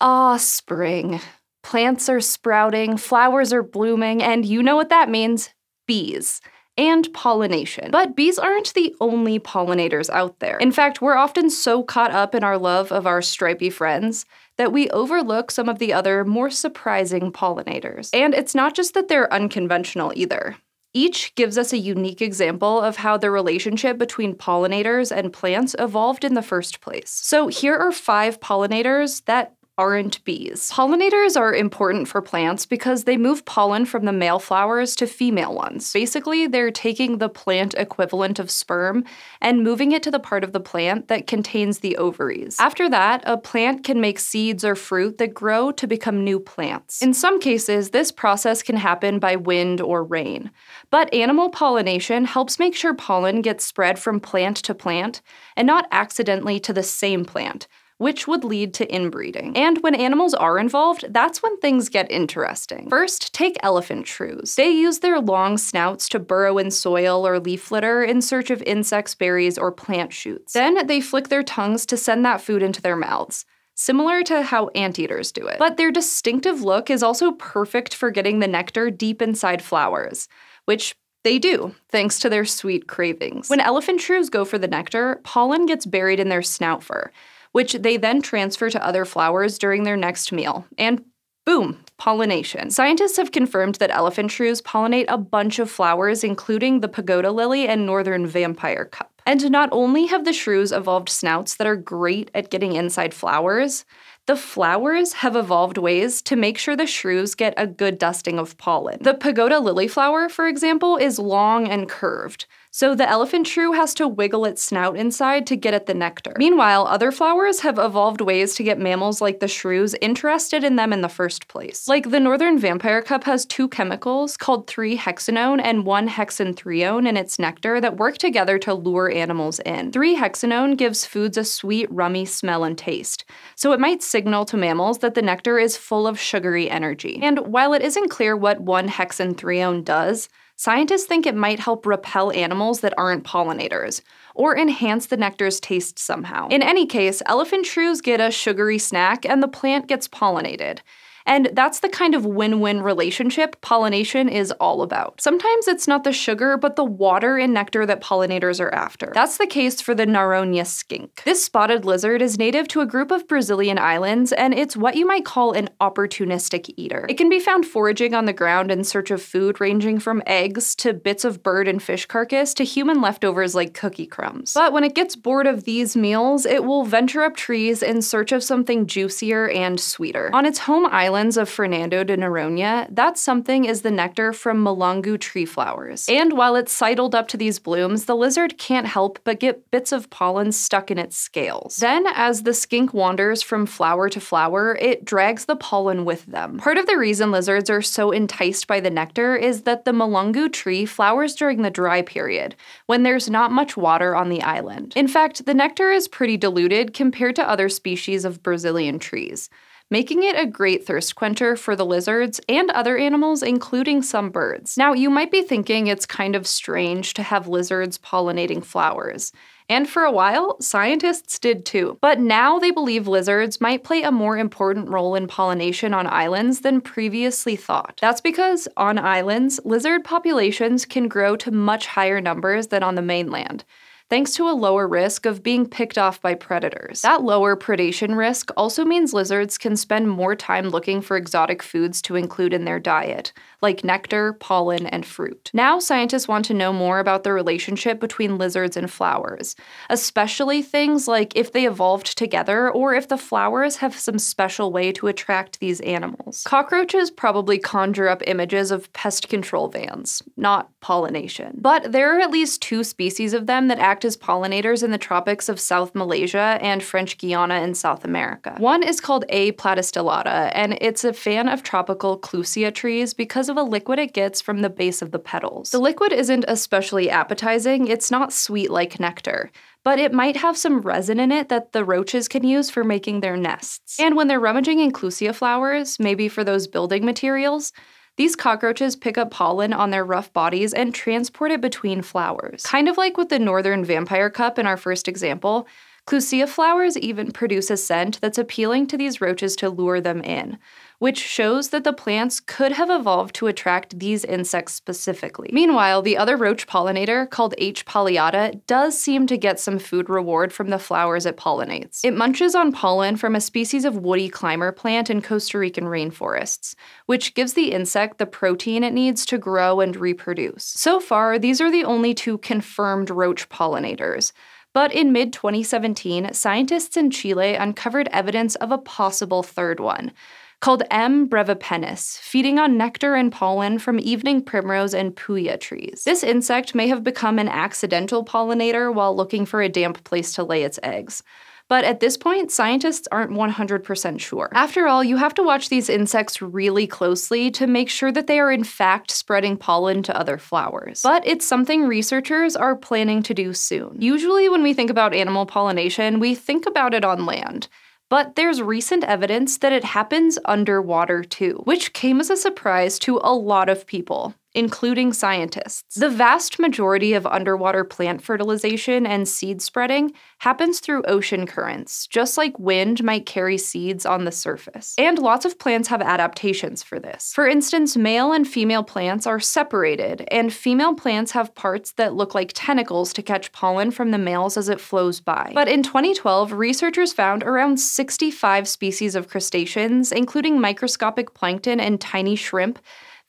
Ah, spring. Plants are sprouting, flowers are blooming, and you know what that means bees and pollination. But bees aren't the only pollinators out there. In fact, we're often so caught up in our love of our stripy friends that we overlook some of the other more surprising pollinators. And it's not just that they're unconventional either. Each gives us a unique example of how the relationship between pollinators and plants evolved in the first place. So, here are five pollinators that aren't bees. Pollinators are important for plants because they move pollen from the male flowers to female ones. Basically, they're taking the plant equivalent of sperm and moving it to the part of the plant that contains the ovaries. After that, a plant can make seeds or fruit that grow to become new plants. In some cases, this process can happen by wind or rain. But animal pollination helps make sure pollen gets spread from plant to plant and not accidentally to the same plant which would lead to inbreeding. And when animals are involved, that's when things get interesting. First, take elephant shrews. They use their long snouts to burrow in soil or leaf litter in search of insects, berries, or plant shoots. Then they flick their tongues to send that food into their mouths similar to how anteaters do it. But their distinctive look is also perfect for getting the nectar deep inside flowers, which they do, thanks to their sweet cravings. When elephant shrews go for the nectar, pollen gets buried in their snout fur, which they then transfer to other flowers during their next meal. And boom, pollination. Scientists have confirmed that elephant shrews pollinate a bunch of flowers, including the pagoda lily and northern vampire cup. And not only have the shrews evolved snouts that are great at getting inside flowers, the flowers have evolved ways to make sure the shrews get a good dusting of pollen. The pagoda lily flower, for example, is long and curved, so the elephant shrew has to wiggle its snout inside to get at the nectar. Meanwhile, other flowers have evolved ways to get mammals like the shrews interested in them in the first place. Like the northern vampire cup has two chemicals called 3-hexanone and 1-hexen-3-one in its nectar that work together to lure animals in. 3-hexanone gives foods a sweet, rummy smell and taste, so it might signal to mammals that the nectar is full of sugary energy. And while it isn't clear what 1-hexen-3-one does, Scientists think it might help repel animals that aren't pollinators, or enhance the nectar's taste somehow. In any case, elephant shrews get a sugary snack and the plant gets pollinated. And that's the kind of win win relationship pollination is all about. Sometimes it's not the sugar, but the water and nectar that pollinators are after. That's the case for the Noronha skink. This spotted lizard is native to a group of Brazilian islands, and it's what you might call an opportunistic eater. It can be found foraging on the ground in search of food ranging from eggs to bits of bird and fish carcass to human leftovers like cookie crumbs. But when it gets bored of these meals, it will venture up trees in search of something juicier and sweeter. On its home island, islands of Fernando de Noronha, that something is the nectar from mulungu tree flowers. And while it's sidled up to these blooms, the lizard can't help but get bits of pollen stuck in its scales. Then, as the skink wanders from flower to flower, it drags the pollen with them. Part of the reason lizards are so enticed by the nectar is that the mulungu tree flowers during the dry period, when there's not much water on the island. In fact, the nectar is pretty diluted compared to other species of Brazilian trees making it a great thirst quencher for the lizards and other animals, including some birds. Now, you might be thinking it's kind of strange to have lizards pollinating flowers. And for a while, scientists did too. But now they believe lizards might play a more important role in pollination on islands than previously thought. That's because on islands, lizard populations can grow to much higher numbers than on the mainland thanks to a lower risk of being picked off by predators. That lower predation risk also means lizards can spend more time looking for exotic foods to include in their diet, like nectar, pollen, and fruit. Now, scientists want to know more about the relationship between lizards and flowers, especially things like if they evolved together or if the flowers have some special way to attract these animals. Cockroaches probably conjure up images of pest control vans, not pollination. But there are at least two species of them that act act as pollinators in the tropics of South Malaysia and French Guiana in South America. One is called A. platystylata, and it's a fan of tropical clusia trees because of a liquid it gets from the base of the petals. The liquid isn't especially appetizing, it's not sweet like nectar but it might have some resin in it that the roaches can use for making their nests. And when they're rummaging in clusia flowers, maybe for those building materials, these cockroaches pick up pollen on their rough bodies and transport it between flowers. Kind of like with the northern vampire cup in our first example, Clusia flowers even produce a scent that's appealing to these roaches to lure them in, which shows that the plants could have evolved to attract these insects specifically. Meanwhile, the other roach pollinator, called H. palliata, does seem to get some food reward from the flowers it pollinates. It munches on pollen from a species of woody climber plant in Costa Rican rainforests, which gives the insect the protein it needs to grow and reproduce. So far, these are the only two confirmed roach pollinators. But in mid 2017, scientists in Chile uncovered evidence of a possible third one called M. brevipennis, feeding on nectar and pollen from evening primrose and puya trees. This insect may have become an accidental pollinator while looking for a damp place to lay its eggs. But at this point, scientists aren't 100% sure. After all, you have to watch these insects really closely to make sure that they are in fact spreading pollen to other flowers. But it's something researchers are planning to do soon. Usually, when we think about animal pollination, we think about it on land. But there's recent evidence that it happens underwater too, which came as a surprise to a lot of people including scientists. The vast majority of underwater plant fertilization and seed spreading happens through ocean currents, just like wind might carry seeds on the surface. And lots of plants have adaptations for this. For instance, male and female plants are separated, and female plants have parts that look like tentacles to catch pollen from the males as it flows by. But in 2012, researchers found around 65 species of crustaceans, including microscopic plankton and tiny shrimp,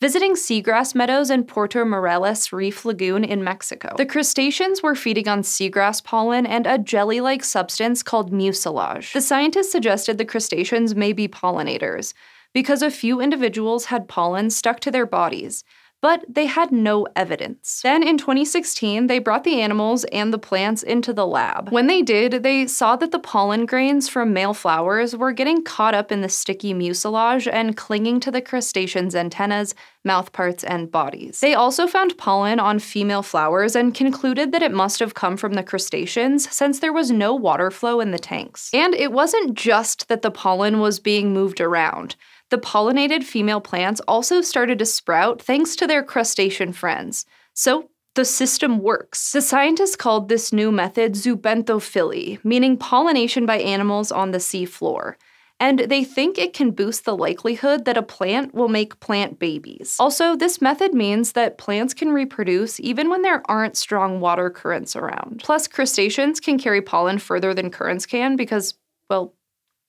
visiting seagrass meadows in Puerto Morelos Reef Lagoon in Mexico. The crustaceans were feeding on seagrass pollen and a jelly like substance called mucilage. The scientists suggested the crustaceans may be pollinators because a few individuals had pollen stuck to their bodies but they had no evidence. Then in 2016, they brought the animals and the plants into the lab. When they did, they saw that the pollen grains from male flowers were getting caught up in the sticky mucilage and clinging to the crustaceans' antennas, mouthparts, and bodies. They also found pollen on female flowers and concluded that it must have come from the crustaceans since there was no water flow in the tanks. And it wasn't just that the pollen was being moved around. The pollinated female plants also started to sprout thanks to their crustacean friends. So the system works. The scientists called this new method zoobenthophily, meaning pollination by animals on the seafloor. And they think it can boost the likelihood that a plant will make plant babies. Also, this method means that plants can reproduce even when there aren't strong water currents around. Plus, crustaceans can carry pollen further than currents can because, well,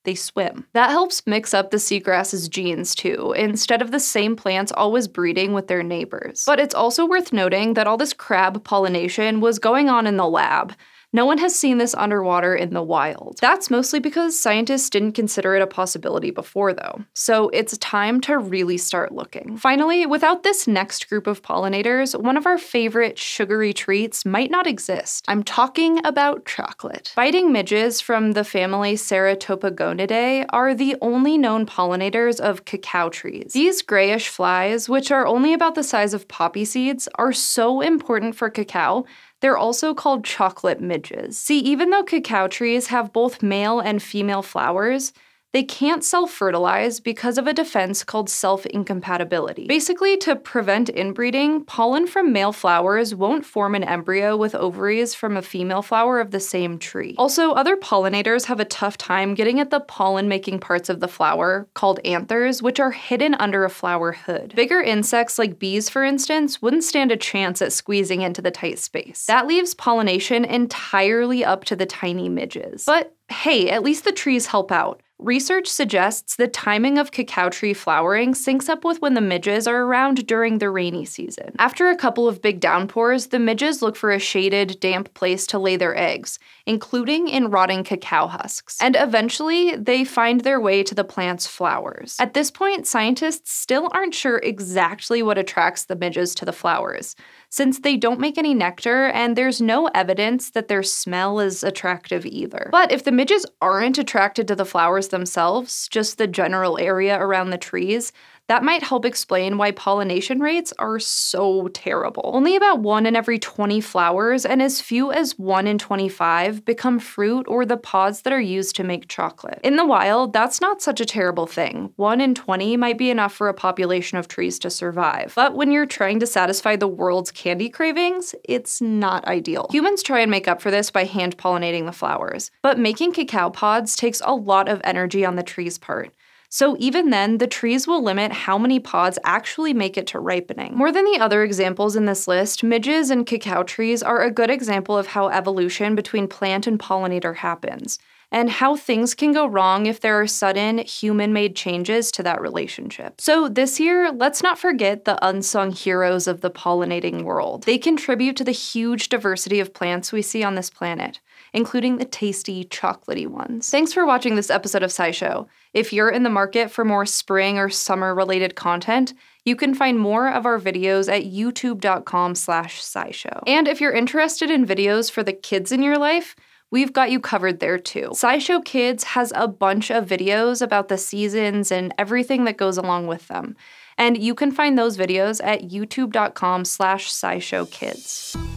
they swim. That helps mix up the seagrass's genes too, instead of the same plants always breeding with their neighbors. But it's also worth noting that all this crab pollination was going on in the lab, no one has seen this underwater in the wild. That's mostly because scientists didn't consider it a possibility before, though. So it's time to really start looking. Finally, without this next group of pollinators, one of our favorite sugary treats might not exist. I'm talking about chocolate. Biting midges from the family Ceratopogonidae are the only known pollinators of cacao trees. These grayish flies, which are only about the size of poppy seeds, are so important for cacao they're also called chocolate midges. See, even though cacao trees have both male and female flowers, they can't self fertilize because of a defense called self incompatibility. Basically, to prevent inbreeding, pollen from male flowers won't form an embryo with ovaries from a female flower of the same tree. Also, other pollinators have a tough time getting at the pollen making parts of the flower, called anthers, which are hidden under a flower hood. Bigger insects like bees, for instance, wouldn't stand a chance at squeezing into the tight space. That leaves pollination entirely up to the tiny midges. But hey, at least the trees help out. Research suggests the timing of cacao tree flowering syncs up with when the midges are around during the rainy season. After a couple of big downpours, the midges look for a shaded, damp place to lay their eggs, including in rotting cacao husks. And eventually, they find their way to the plant's flowers. At this point, scientists still aren't sure exactly what attracts the midges to the flowers since they don't make any nectar and there's no evidence that their smell is attractive either. But if the midges aren't attracted to the flowers themselves, just the general area around the trees, That might help explain why pollination rates are so terrible. Only about 1 in every 20 flowers and as few as 1 in 25 become fruit or the pods that are used to make chocolate. In the wild, that's not such a terrible thing. 1 in 20 might be enough for a population of trees to survive. But when you're trying to satisfy the world's candy cravings, it's not ideal. Humans try and make up for this by hand pollinating the flowers, but making cacao pods takes a lot of energy on the tree's part. So even then, the trees will limit how many pods actually make it to ripening. More than the other examples in this list, midges and cacao trees are a good example of how evolution between plant and pollinator happens and how things can go wrong if there are sudden human made changes to that relationship. So, this year, let's not forget the unsung heroes of the pollinating world. They contribute to the huge diversity of plants we see on this planet, including the tasty, chocolatey ones. Thanks for watching this episode of SciShow. If you're in the market for more spring or summer related content, you can find more of our videos at youtube.com slash scishow. And if you're interested in videos for the kids in your life, we've got you covered there too. SciShow Kids has a bunch of videos about the seasons and everything that goes along with them. And you can find those videos at youtube.com slash scishowkids.